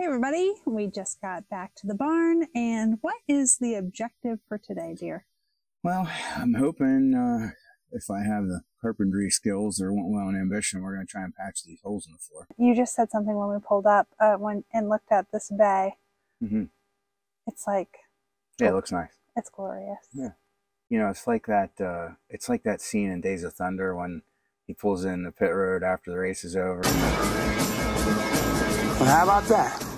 Hey everybody, we just got back to the barn and what is the objective for today, dear? Well, I'm hoping uh, if I have the carpentry skills or want well and ambition, we're going to try and patch these holes in the floor. You just said something when we pulled up uh, when and looked at this bay. Mm-hmm. It's like Yeah, it looks nice. it's glorious. Yeah. You know, it's like that. Uh, it's like that scene in Days of Thunder when he pulls in the pit road after the race is over. Well, how about that?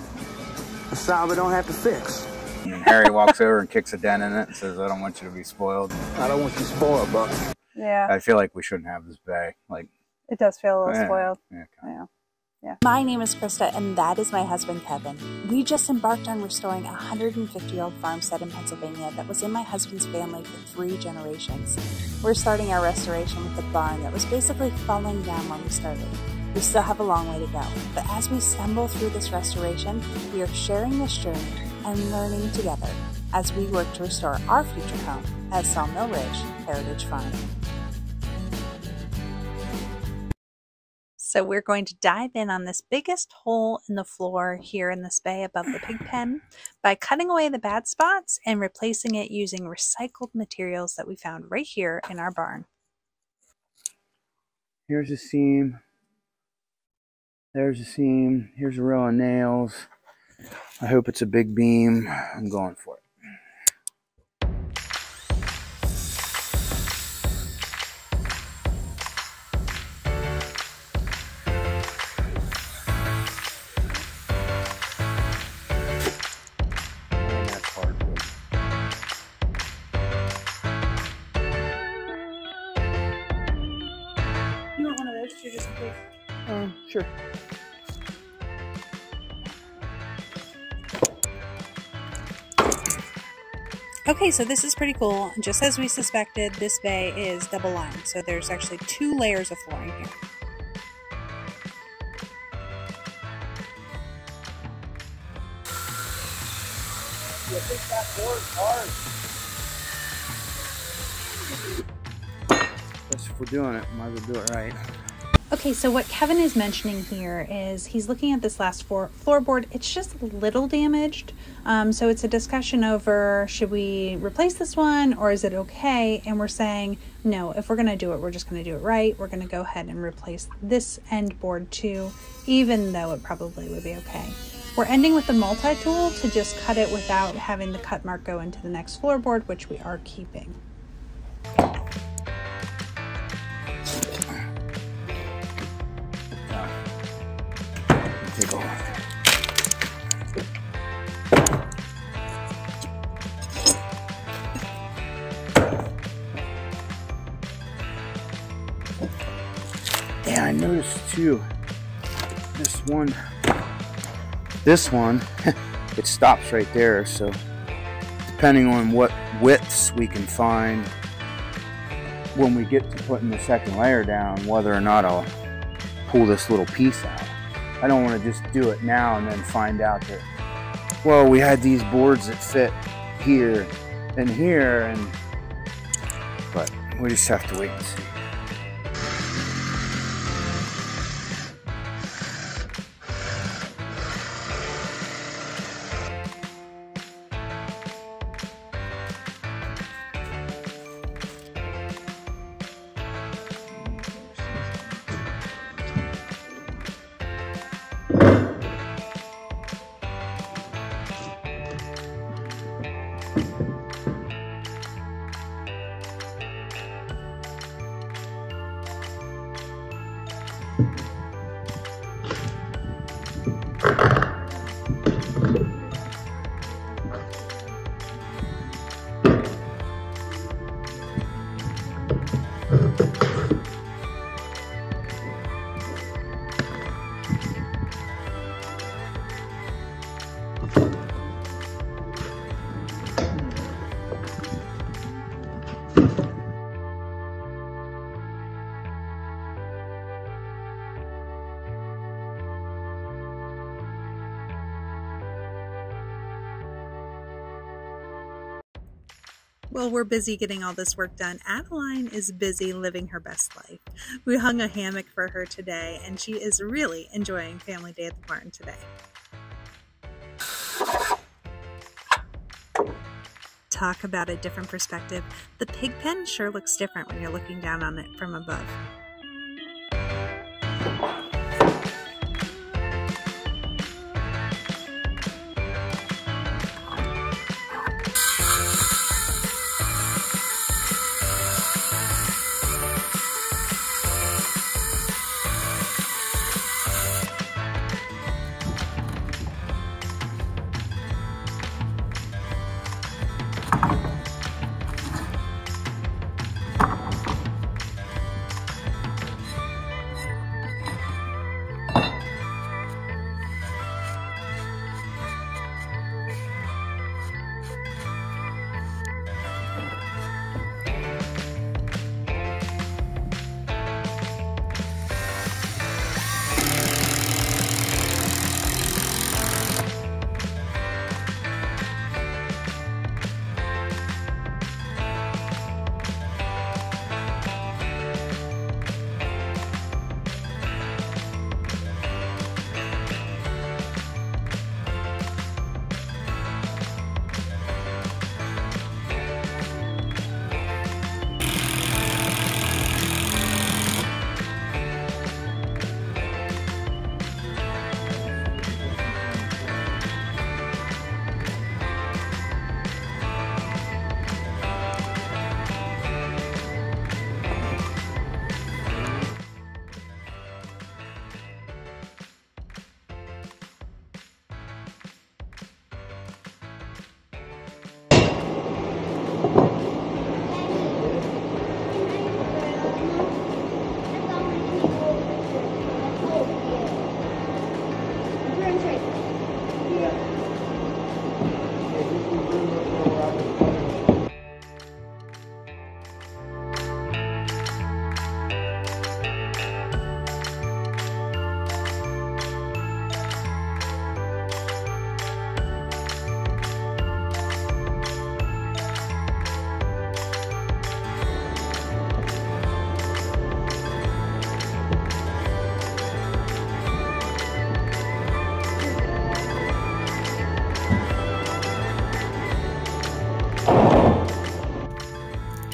A sound we don't have to fix. And Harry walks over and kicks a dent in it and says, "I don't want you to be spoiled." I don't want you spoiled, Buck. Yeah, I feel like we shouldn't have this bay. Like, it does feel a little yeah, spoiled. Yeah. Yeah. Yeah. My name is Krista, and that is my husband, Kevin. We just embarked on restoring a 150 year old farmstead in Pennsylvania that was in my husband's family for three generations. We're starting our restoration with the barn that was basically falling down when we started. We still have a long way to go, but as we stumble through this restoration, we are sharing this journey and learning together as we work to restore our future home at Sawmill Ridge Heritage Farm. So we're going to dive in on this biggest hole in the floor here in this bay above the pig pen by cutting away the bad spots and replacing it using recycled materials that we found right here in our barn. Here's a seam. There's a seam. Here's a row of nails. I hope it's a big beam. I'm going for it. You want one of those two just in case? Um, sure. Okay, so this is pretty cool. Just as we suspected, this bay is double lined. So there's actually two layers of flooring here. Guess if we're doing it, might as well do it right. Okay, so what Kevin is mentioning here is he's looking at this last floor floorboard. It's just a little damaged. Um, so it's a discussion over should we replace this one or is it okay? And we're saying no, if we're going to do it, we're just going to do it right. We're going to go ahead and replace this end board too, even though it probably would be okay. We're ending with the multi tool to just cut it without having the cut mark go into the next floorboard, which we are keeping. Noticed too. This one, this one, it stops right there. So, depending on what widths we can find when we get to putting the second layer down, whether or not I'll pull this little piece out. I don't want to just do it now and then find out that, well, we had these boards that fit here and here, and but we just have to wait and see. Well, we're busy getting all this work done, Adeline is busy living her best life. We hung a hammock for her today, and she is really enjoying Family Day at the barn today. Talk about a different perspective. The pig pen sure looks different when you're looking down on it from above.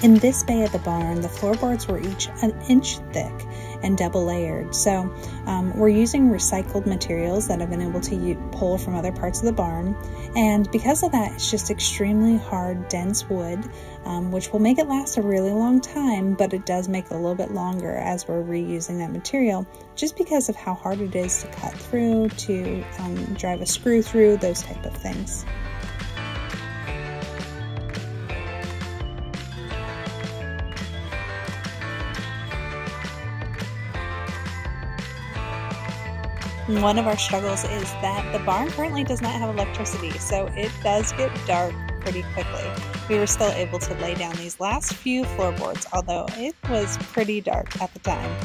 In this bay of the barn, the floorboards were each an inch thick and double layered. So um, we're using recycled materials that I've been able to pull from other parts of the barn. And because of that, it's just extremely hard, dense wood, um, which will make it last a really long time, but it does make it a little bit longer as we're reusing that material, just because of how hard it is to cut through, to um, drive a screw through, those type of things. One of our struggles is that the barn currently does not have electricity, so it does get dark pretty quickly. We were still able to lay down these last few floorboards, although it was pretty dark at the time.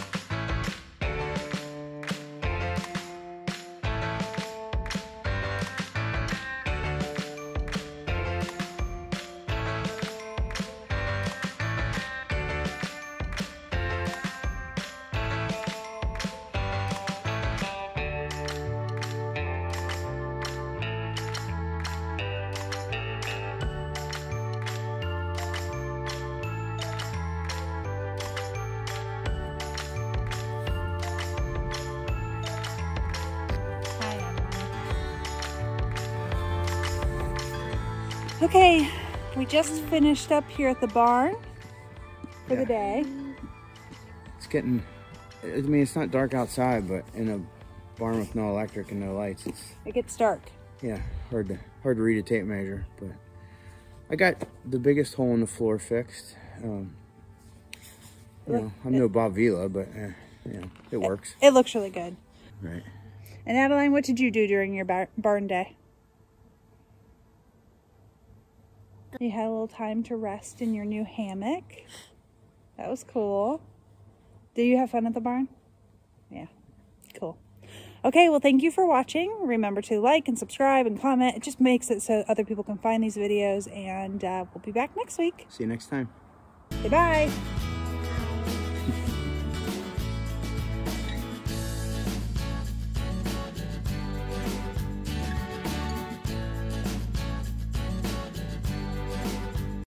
Okay, we just finished up here at the barn for yeah. the day. It's getting, I mean, it's not dark outside, but in a barn with no electric and no lights, it's... It gets dark. Yeah, hard to, hard to read a tape measure, but I got the biggest hole in the floor fixed. Um, you know, I'm it, no Bob Vila, but eh, you know, it, it works. It looks really good. Right. And Adeline, what did you do during your bar barn day? You had a little time to rest in your new hammock. That was cool. Did you have fun at the barn? Yeah, cool. Okay, well, thank you for watching. Remember to like and subscribe and comment. It just makes it so other people can find these videos, and uh, we'll be back next week. See you next time. Say bye.